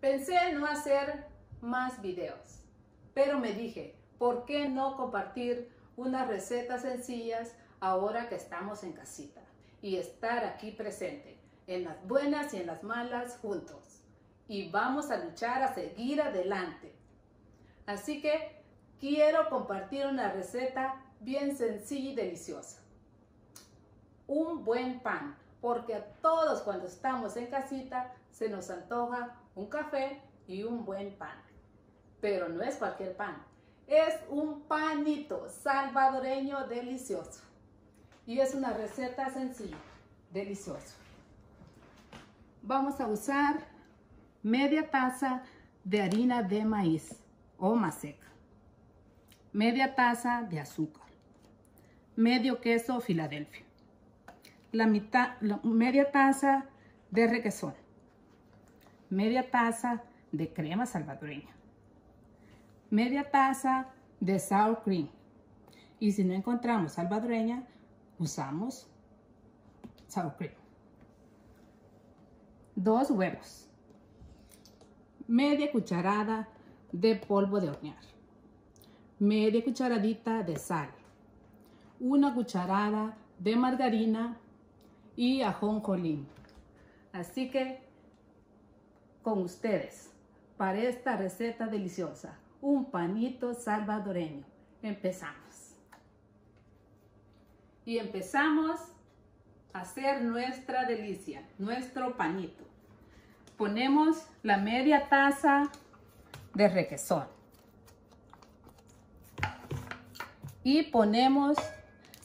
Pensé no hacer más videos, pero me dije, ¿por qué no compartir unas recetas sencillas ahora que estamos en casita y estar aquí presente, en las buenas y en las malas juntos? Y vamos a luchar a seguir adelante. Así que quiero compartir una receta bien sencilla y deliciosa. Un buen pan, porque a todos cuando estamos en casita se nos antoja un café y un buen pan. Pero no es cualquier pan, es un panito salvadoreño delicioso. Y es una receta sencilla, delicioso. Vamos a usar media taza de harina de maíz o maseca, media taza de azúcar, medio queso Filadelfia, la mitad, media taza de requesón, media taza de crema salvadoreña, media taza de sour cream. Y si no encontramos salvadoreña, usamos sour cream. Dos huevos. Media cucharada de polvo de hornear. Media cucharadita de sal. Una cucharada de margarina y ajonjolín. Así que con ustedes para esta receta deliciosa, un panito salvadoreño. Empezamos. Y empezamos a hacer nuestra delicia, nuestro panito. Ponemos la media taza de requesón. Y ponemos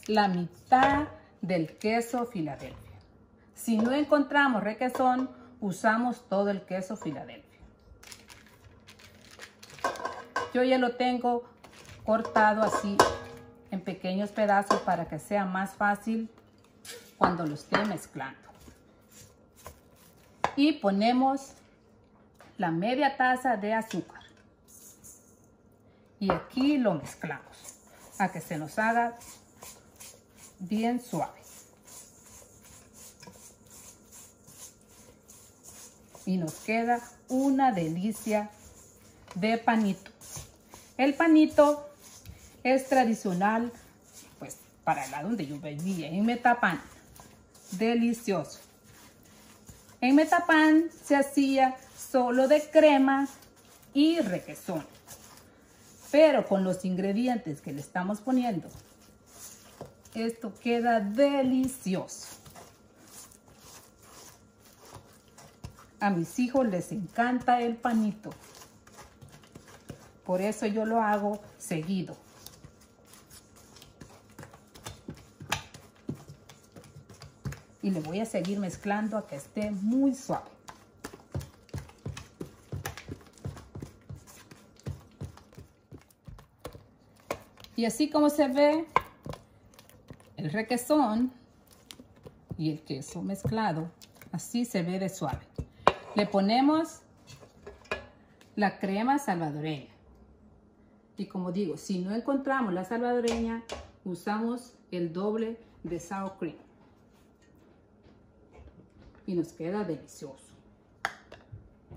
la mitad del queso Filadelfia. Si no encontramos requesón, usamos todo el queso Filadelfia. Yo ya lo tengo cortado así en pequeños pedazos para que sea más fácil cuando lo esté mezclando. Y ponemos la media taza de azúcar. Y aquí lo mezclamos a que se nos haga bien suave. Y nos queda una delicia de panito. El panito es tradicional, pues, para lado donde yo vivía, en Metapan. Delicioso. En Metapan se hacía solo de crema y requesón. Pero con los ingredientes que le estamos poniendo, esto queda delicioso. A mis hijos les encanta el panito. Por eso yo lo hago seguido. Y le voy a seguir mezclando a que esté muy suave. Y así como se ve el requesón y el queso mezclado, así se ve de suave. Le ponemos la crema salvadoreña. Y como digo, si no encontramos la salvadoreña, usamos el doble de sour cream. Y nos queda delicioso.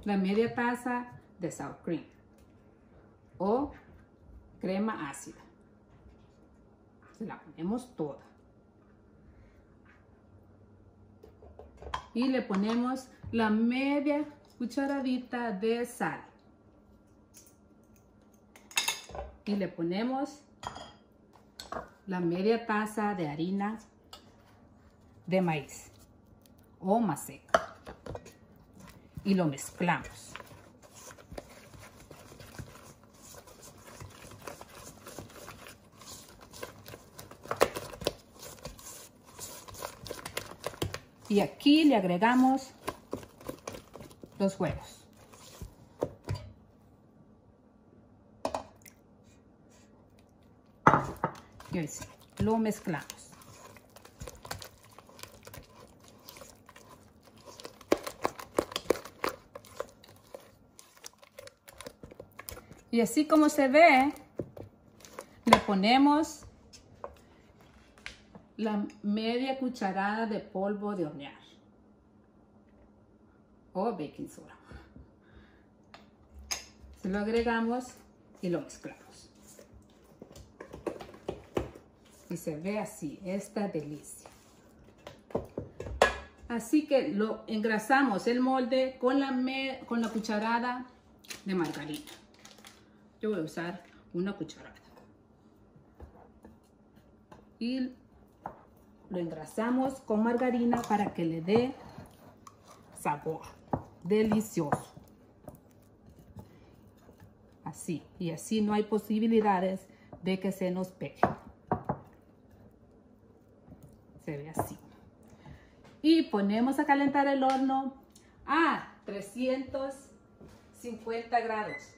La media taza de sour cream o crema ácida. Se la ponemos toda. Y le ponemos la media cucharadita de sal. y le ponemos la media taza de harina de maíz o maseca y lo mezclamos. Y aquí le agregamos los huevos. lo mezclamos. Y así como se ve, le ponemos la media cucharada de polvo de hornear o baking soda. Se lo agregamos y lo mezclamos. Y se ve así, esta delicia. Así que lo engrasamos el molde con la, con la cucharada de margarina. Yo voy a usar una cucharada. Y lo engrasamos con margarina para que le dé sabor delicioso. Así, y así no hay posibilidades de que se nos pegue. Se ve así. Y ponemos a calentar el horno a 350 grados.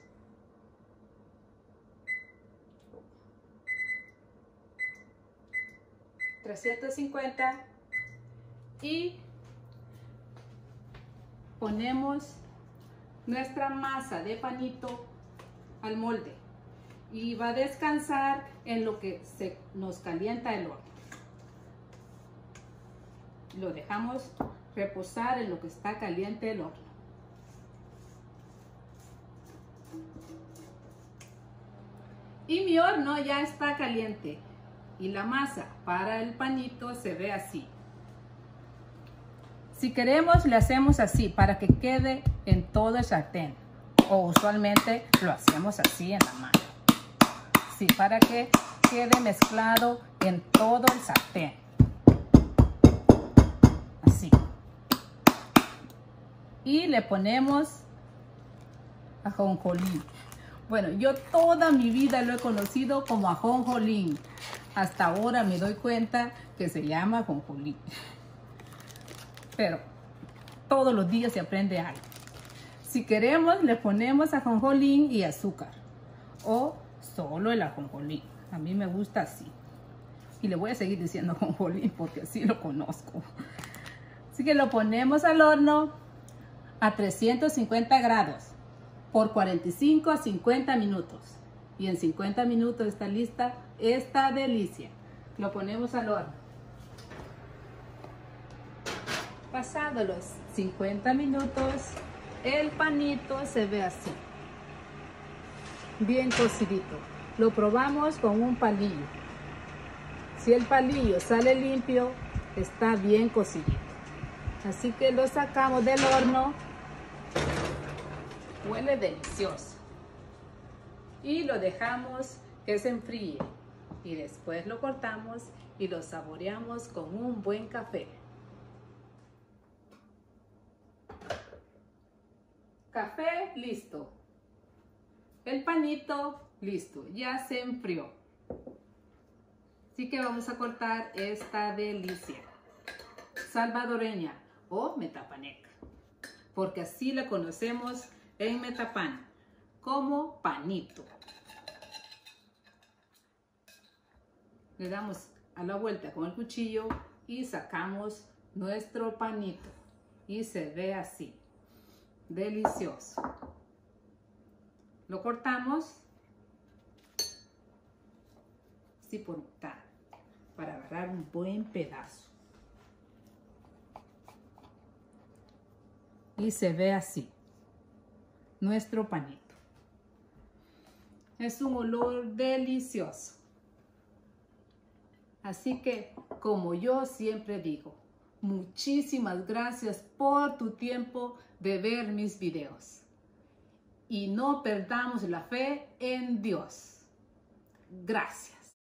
350 y ponemos nuestra masa de panito al molde y va a descansar en lo que se nos calienta el horno. Lo dejamos reposar en lo que está caliente el horno. Y mi horno ya está caliente y la masa para el panito se ve así. Si queremos le hacemos así para que quede en todo el sartén o usualmente lo hacemos así en la mano. Sí, para que quede mezclado en todo el sartén. Así. Y le ponemos ajonjolí. Bueno, yo toda mi vida lo he conocido como ajonjolín. Hasta ahora me doy cuenta que se llama ajonjolí. Pero todos los días se aprende algo. Si queremos, le ponemos ajonjolín y azúcar. O solo el ajonjolín. A mí me gusta así. Y le voy a seguir diciendo ajonjolín porque así lo conozco. Así que lo ponemos al horno a 350 grados por 45 a 50 minutos. Y en 50 minutos está lista esta delicia. Lo ponemos al horno. Pasado los 50 minutos, el panito se ve así. Bien cocidito. Lo probamos con un palillo. Si el palillo sale limpio, está bien cocidito. Así que lo sacamos del horno Huele delicioso. Y lo dejamos que se enfríe. Y después lo cortamos y lo saboreamos con un buen café. Café listo. El panito listo. Ya se enfrió. Así que vamos a cortar esta delicia. Salvadoreña o metapaneca. Porque así la conocemos en Metapan como panito. Le damos a la vuelta con el cuchillo y sacamos nuestro panito y se ve así. Delicioso. Lo cortamos así por mitad para agarrar un buen pedazo. Y se ve así nuestro panito. Es un olor delicioso. Así que, como yo siempre digo, muchísimas gracias por tu tiempo de ver mis videos. Y no perdamos la fe en Dios. Gracias.